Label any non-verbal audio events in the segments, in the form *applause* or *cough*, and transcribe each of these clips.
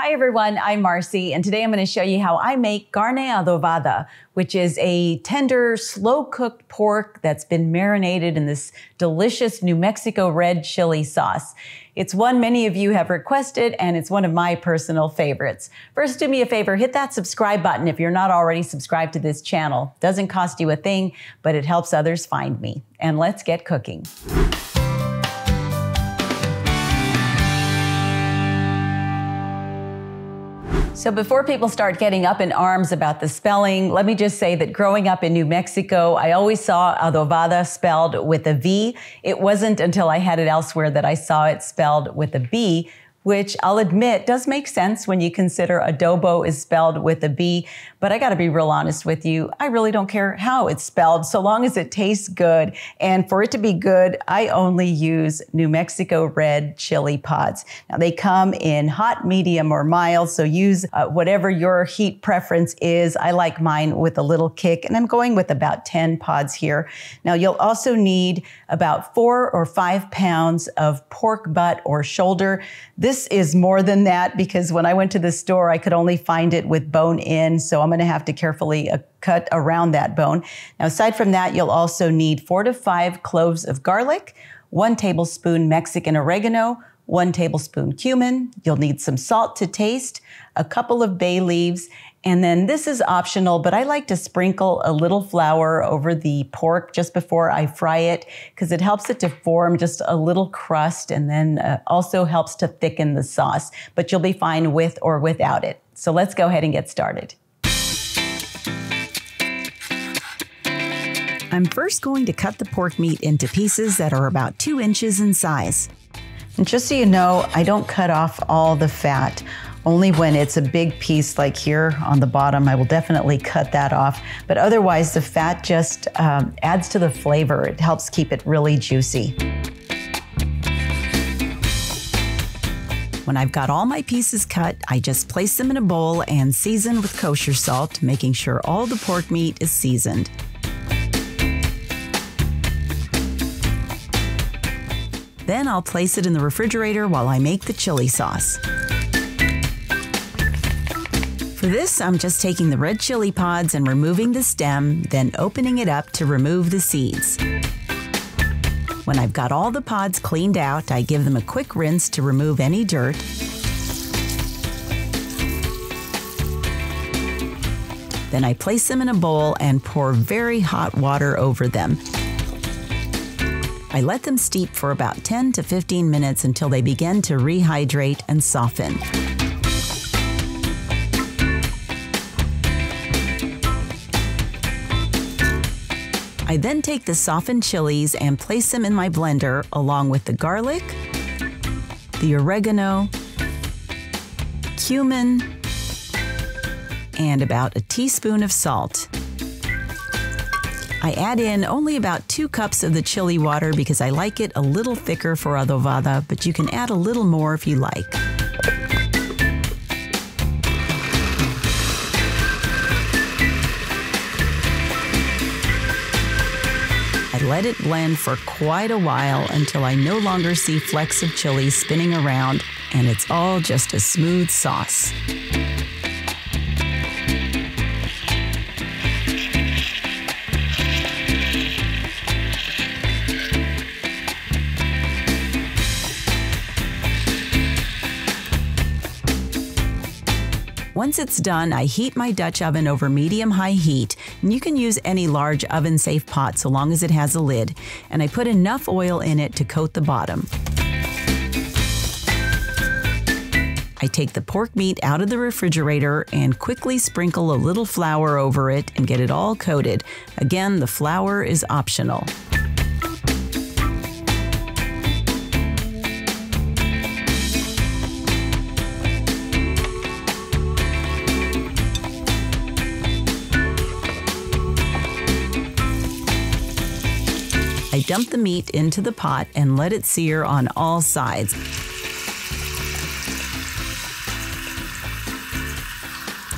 Hi everyone, I'm Marcy, and today I'm going to show you how I make carne adovada, which is a tender, slow cooked pork that's been marinated in this delicious New Mexico red chili sauce. It's one many of you have requested, and it's one of my personal favorites. First, do me a favor, hit that subscribe button if you're not already subscribed to this channel. Doesn't cost you a thing, but it helps others find me. And let's get cooking. So before people start getting up in arms about the spelling, let me just say that growing up in New Mexico, I always saw adovada spelled with a V. It wasn't until I had it elsewhere that I saw it spelled with a B, which I'll admit does make sense when you consider adobo is spelled with a B. But I got to be real honest with you. I really don't care how it's spelled so long as it tastes good. And for it to be good, I only use New Mexico red chili pods. Now they come in hot, medium, or mild. So use uh, whatever your heat preference is. I like mine with a little kick and I'm going with about 10 pods here. Now you'll also need about four or five pounds of pork butt or shoulder. This is more than that because when I went to the store, I could only find it with bone in. So I'm going to have to carefully uh, cut around that bone. Now, aside from that, you'll also need four to five cloves of garlic, one tablespoon Mexican oregano, one tablespoon cumin. You'll need some salt to taste, a couple of bay leaves, and then this is optional, but I like to sprinkle a little flour over the pork just before I fry it because it helps it to form just a little crust and then uh, also helps to thicken the sauce. But you'll be fine with or without it. So let's go ahead and get started. I'm first going to cut the pork meat into pieces that are about two inches in size. And just so you know, I don't cut off all the fat. Only when it's a big piece like here on the bottom, I will definitely cut that off. But otherwise, the fat just um, adds to the flavor. It helps keep it really juicy. When I've got all my pieces cut, I just place them in a bowl and season with kosher salt, making sure all the pork meat is seasoned. Then I'll place it in the refrigerator while I make the chili sauce. For this, I'm just taking the red chili pods and removing the stem, then opening it up to remove the seeds. When I've got all the pods cleaned out, I give them a quick rinse to remove any dirt. Then I place them in a bowl and pour very hot water over them. I let them steep for about 10 to 15 minutes until they begin to rehydrate and soften. I then take the softened chilies and place them in my blender along with the garlic, the oregano, cumin, and about a teaspoon of salt. I add in only about two cups of the chili water because I like it a little thicker for adovada, but you can add a little more if you like. Let it blend for quite a while until I no longer see flecks of chili spinning around and it's all just a smooth sauce. Once it's done, I heat my Dutch oven over medium high heat, and you can use any large oven safe pot so long as it has a lid, and I put enough oil in it to coat the bottom. I take the pork meat out of the refrigerator and quickly sprinkle a little flour over it and get it all coated. Again, the flour is optional. Dump the meat into the pot and let it sear on all sides.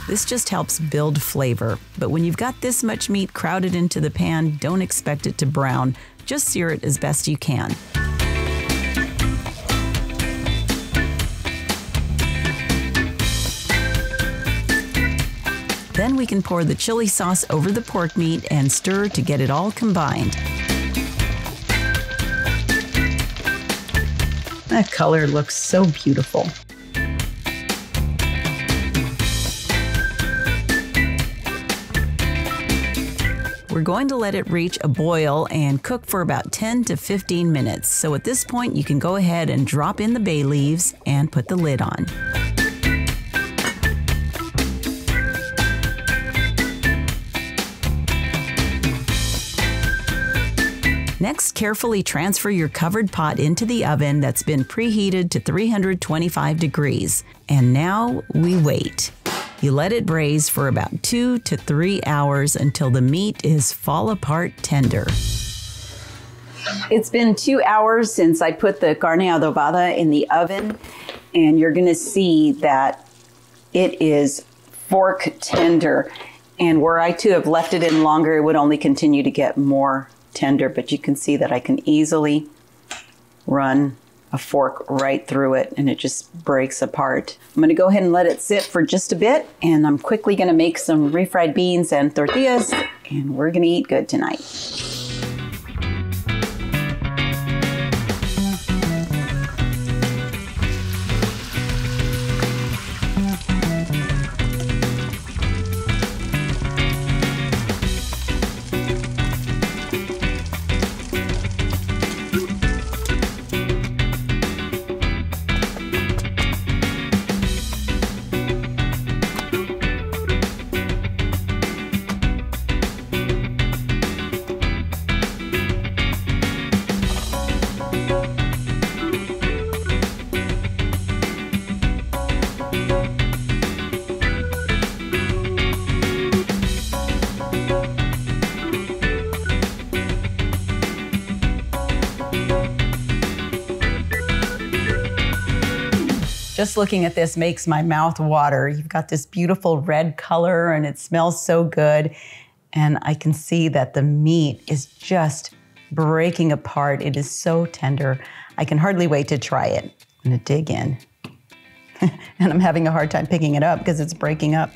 This just helps build flavor, but when you've got this much meat crowded into the pan, don't expect it to brown. Just sear it as best you can. Then we can pour the chili sauce over the pork meat and stir to get it all combined. That color looks so beautiful. We're going to let it reach a boil and cook for about 10 to 15 minutes. So at this point, you can go ahead and drop in the bay leaves and put the lid on. Next, carefully transfer your covered pot into the oven that's been preheated to 325 degrees. And now we wait. You let it braise for about two to three hours until the meat is fall apart tender. It's been two hours since I put the carne adovada in the oven, and you're gonna see that it is fork tender. And were I to have left it in longer, it would only continue to get more tender, but you can see that I can easily run a fork right through it and it just breaks apart. I'm gonna go ahead and let it sit for just a bit and I'm quickly gonna make some refried beans and tortillas and we're gonna eat good tonight. Just looking at this makes my mouth water. You've got this beautiful red color and it smells so good. And I can see that the meat is just breaking apart. It is so tender. I can hardly wait to try it. I'm gonna dig in. *laughs* and I'm having a hard time picking it up because it's breaking up.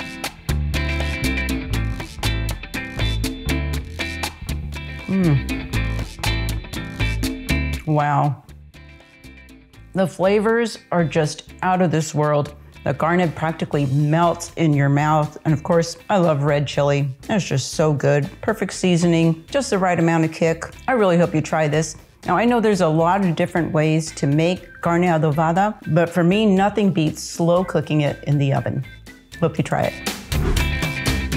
Mmm. Wow. The flavors are just out of this world. The carne practically melts in your mouth. And of course, I love red chili. It's just so good. Perfect seasoning, just the right amount of kick. I really hope you try this. Now, I know there's a lot of different ways to make carne adovada, but for me, nothing beats slow cooking it in the oven. Hope you try it.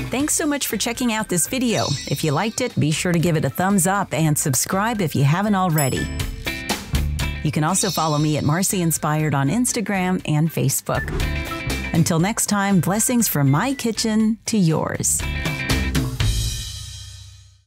Thanks so much for checking out this video. If you liked it, be sure to give it a thumbs up and subscribe if you haven't already. You can also follow me at Marcy Inspired on Instagram and Facebook. Until next time, blessings from my kitchen to yours.